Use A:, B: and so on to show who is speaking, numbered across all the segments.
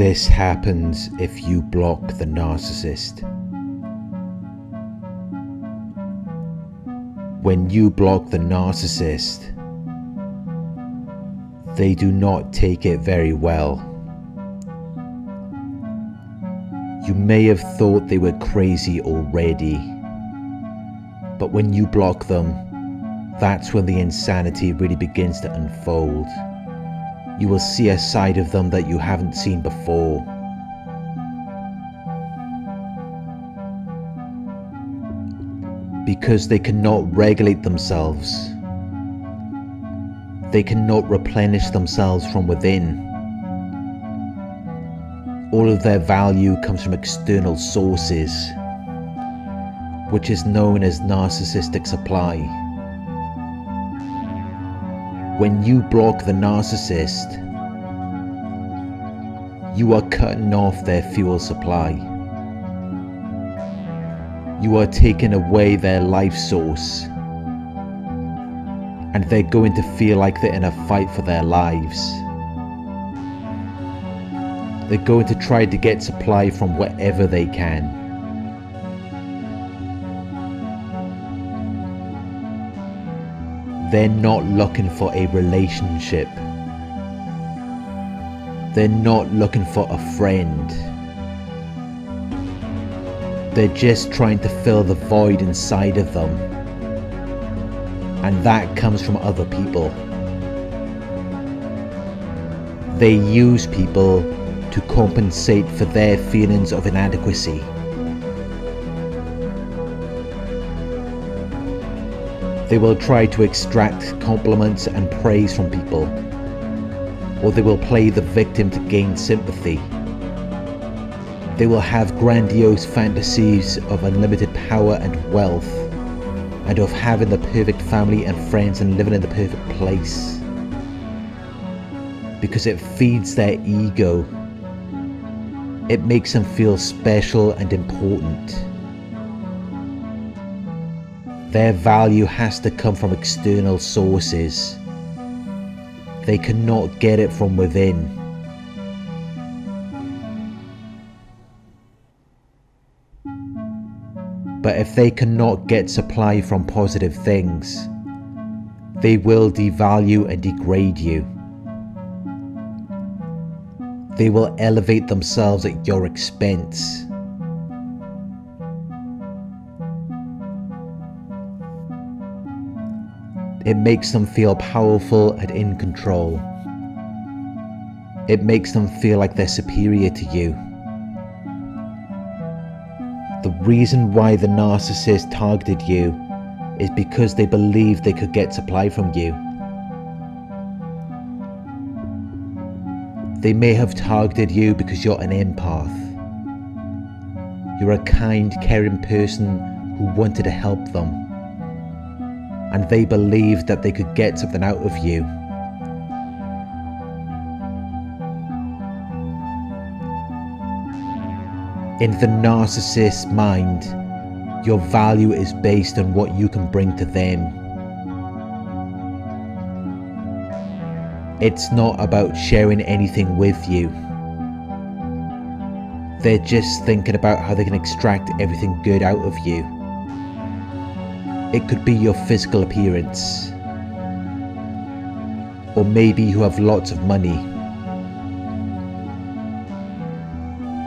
A: This happens if you block the narcissist. When you block the narcissist, they do not take it very well. You may have thought they were crazy already, but when you block them, that's when the insanity really begins to unfold. You will see a side of them that you haven't seen before. Because they cannot regulate themselves. They cannot replenish themselves from within. All of their value comes from external sources, which is known as narcissistic supply. When you block the narcissist, you are cutting off their fuel supply. You are taking away their life source. And they're going to feel like they're in a fight for their lives. They're going to try to get supply from wherever they can. They're not looking for a relationship. They're not looking for a friend. They're just trying to fill the void inside of them. And that comes from other people. They use people to compensate for their feelings of inadequacy. They will try to extract compliments and praise from people, or they will play the victim to gain sympathy. They will have grandiose fantasies of unlimited power and wealth, and of having the perfect family and friends and living in the perfect place. Because it feeds their ego. It makes them feel special and important. Their value has to come from external sources. They cannot get it from within. But if they cannot get supply from positive things, they will devalue and degrade you. They will elevate themselves at your expense. It makes them feel powerful and in control. It makes them feel like they're superior to you. The reason why the narcissist targeted you is because they believed they could get supply from you. They may have targeted you because you're an empath. You're a kind, caring person who wanted to help them and they believed that they could get something out of you. In the narcissist's mind, your value is based on what you can bring to them. It's not about sharing anything with you. They're just thinking about how they can extract everything good out of you. It could be your physical appearance. Or maybe you have lots of money.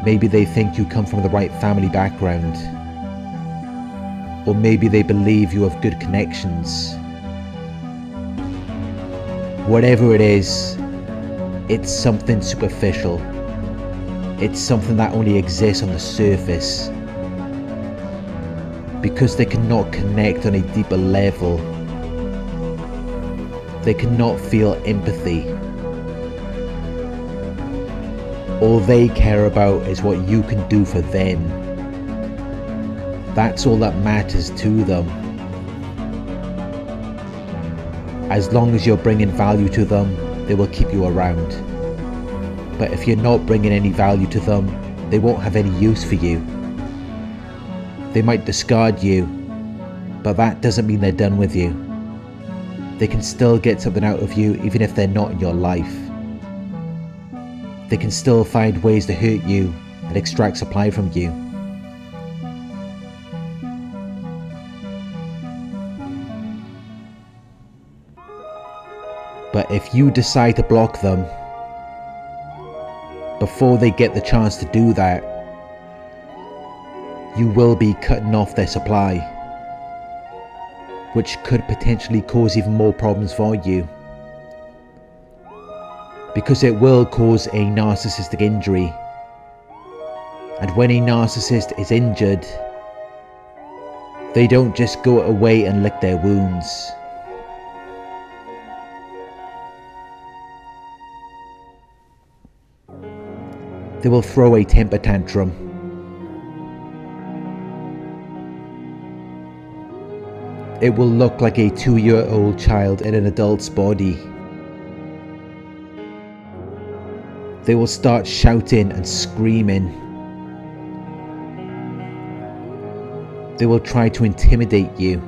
A: Maybe they think you come from the right family background. Or maybe they believe you have good connections. Whatever it is, it's something superficial. It's something that only exists on the surface because they cannot connect on a deeper level. They cannot feel empathy. All they care about is what you can do for them. That's all that matters to them. As long as you're bringing value to them, they will keep you around. But if you're not bringing any value to them, they won't have any use for you. They might discard you, but that doesn't mean they're done with you. They can still get something out of you even if they're not in your life. they can still find ways to hurt you and extract supply from you. But if you decide to block them before they get the chance to do that, you will be cutting off their supply, which could potentially cause even more problems for you. Because it will cause a narcissistic injury. And when a narcissist is injured, they don't just go away and lick their wounds. They will throw a temper tantrum. It will look like a two year old child in an adult's body. They will start shouting and screaming. They will try to intimidate you.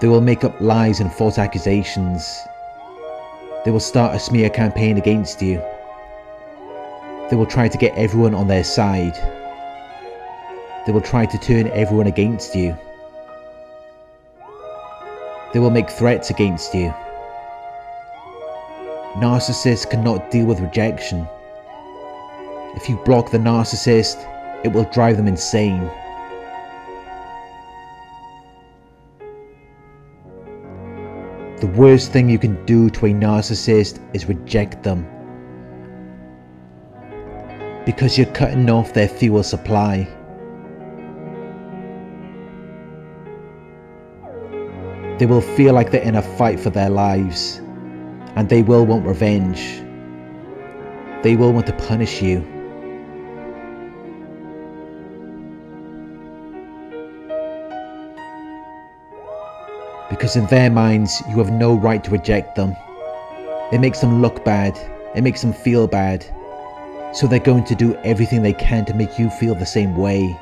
A: They will make up lies and false accusations. They will start a smear campaign against you. They will try to get everyone on their side. They will try to turn everyone against you. They will make threats against you. Narcissists cannot deal with rejection. If you block the narcissist, it will drive them insane. The worst thing you can do to a narcissist is reject them. Because you're cutting off their fuel supply. They will feel like they're in a fight for their lives. And they will want revenge. They will want to punish you. because in their minds you have no right to reject them. It makes them look bad, it makes them feel bad, so they're going to do everything they can to make you feel the same way.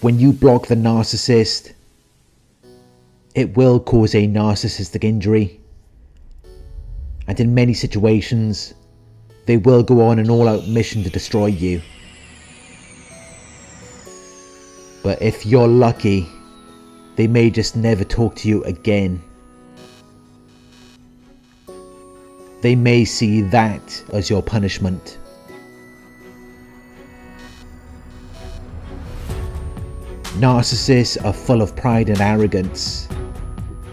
A: When you block the narcissist, it will cause a narcissistic injury. And in many situations, they will go on an all out mission to destroy you. But if you're lucky, they may just never talk to you again. They may see that as your punishment. Narcissists are full of pride and arrogance.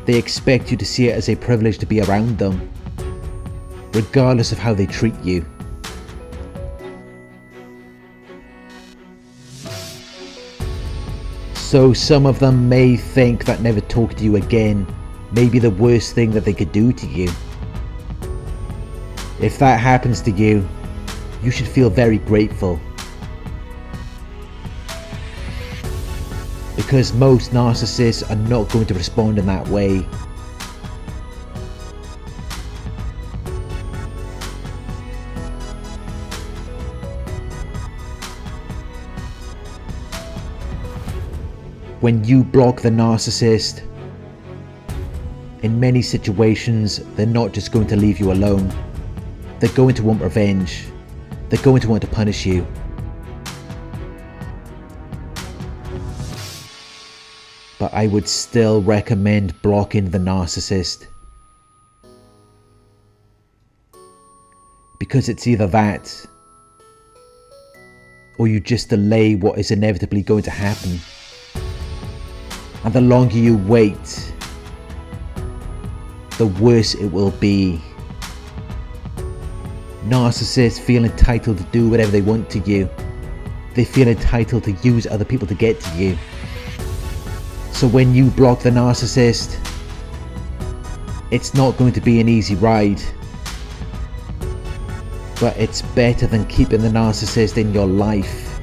A: They expect you to see it as a privilege to be around them, regardless of how they treat you. So some of them may think that never talking to you again may be the worst thing that they could do to you. If that happens to you, you should feel very grateful. Because most narcissists are not going to respond in that way. when you block the narcissist, in many situations, they're not just going to leave you alone. They're going to want revenge. They're going to want to punish you. But I would still recommend blocking the narcissist. Because it's either that, or you just delay what is inevitably going to happen. And the longer you wait, the worse it will be. Narcissists feel entitled to do whatever they want to you. They feel entitled to use other people to get to you. So when you block the narcissist, it's not going to be an easy ride. But it's better than keeping the narcissist in your life.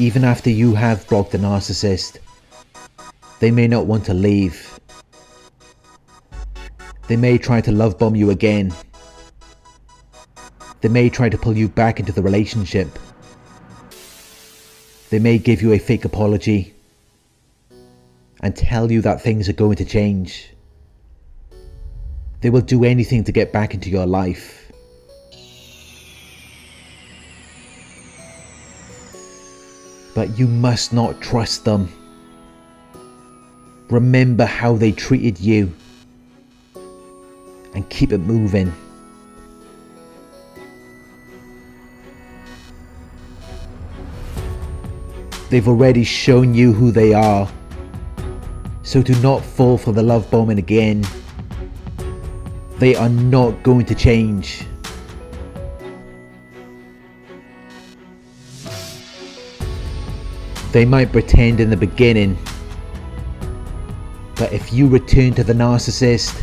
A: Even after you have blocked the narcissist, they may not want to leave. They may try to love bomb you again. They may try to pull you back into the relationship. They may give you a fake apology and tell you that things are going to change. They will do anything to get back into your life. But you must not trust them. Remember how they treated you and keep it moving. They've already shown you who they are. So do not fall for the love bombing again. They are not going to change. They might pretend in the beginning, but if you return to the narcissist,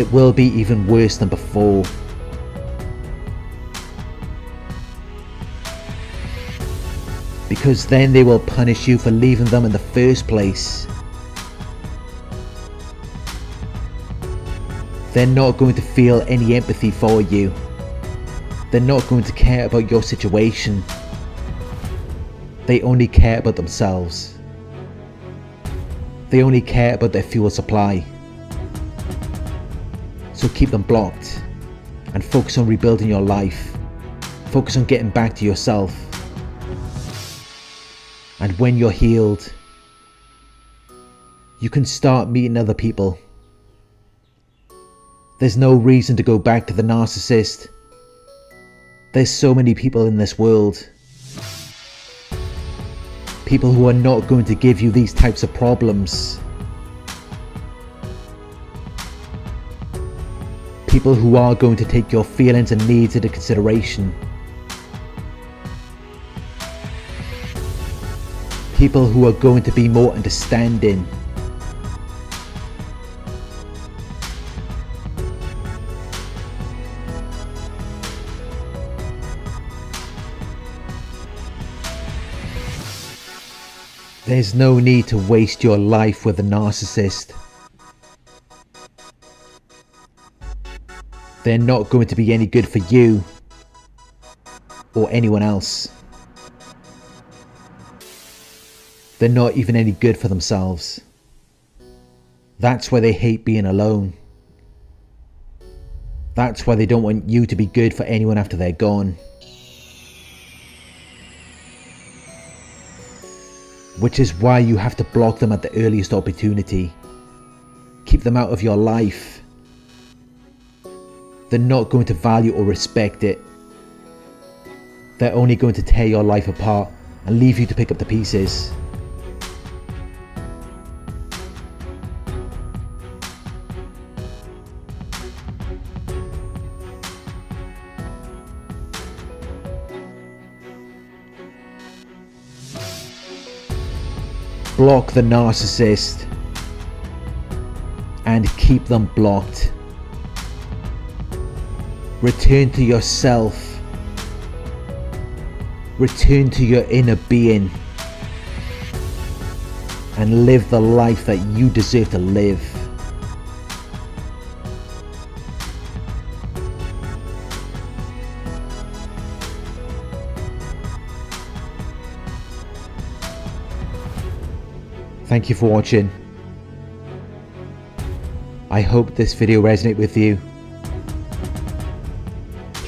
A: it will be even worse than before. Because then they will punish you for leaving them in the first place. They're not going to feel any empathy for you. They're not going to care about your situation. They only care about themselves. They only care about their fuel supply. So keep them blocked and focus on rebuilding your life. Focus on getting back to yourself. And when you're healed, you can start meeting other people. There's no reason to go back to the narcissist. There's so many people in this world. People who are not going to give you these types of problems. People who are going to take your feelings and needs into consideration. People who are going to be more understanding. There's no need to waste your life with a narcissist. They're not going to be any good for you or anyone else. They're not even any good for themselves. That's why they hate being alone. That's why they don't want you to be good for anyone after they're gone. Which is why you have to block them at the earliest opportunity. Keep them out of your life. They're not going to value or respect it. They're only going to tear your life apart and leave you to pick up the pieces. block the narcissist and keep them blocked. Return to yourself. Return to your inner being and live the life that you deserve to live. Thank you for watching. I hope this video resonated with you.